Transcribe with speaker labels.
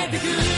Speaker 1: had the good.